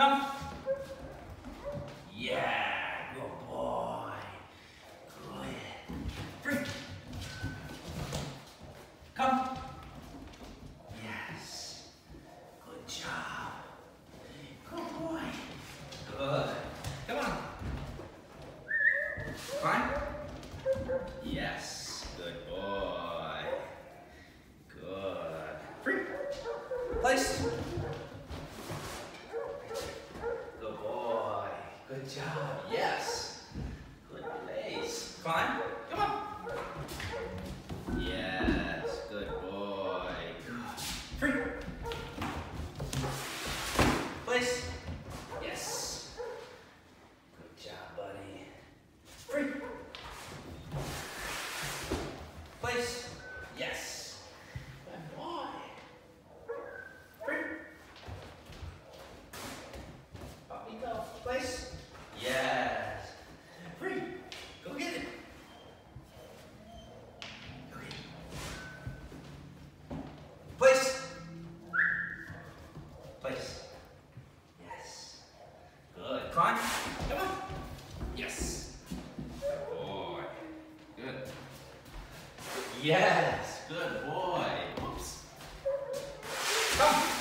Yeah, good boy. Good. Free. Come. Yes. Good job. Good boy. Good. Come on. Fine. Yes. Good boy. Good. Free. Place. Good boy. Good job. Yes. Good place. Climb. Yes, good boy. Whoops. Come.